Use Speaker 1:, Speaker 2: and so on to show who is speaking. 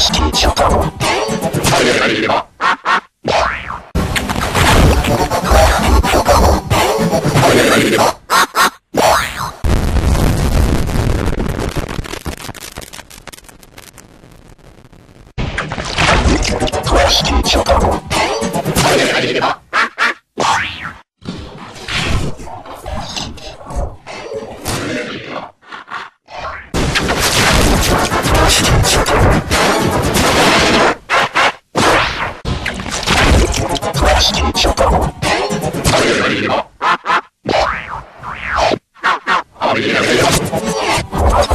Speaker 1: シきっちゃったぞ。早くりれば。早くれ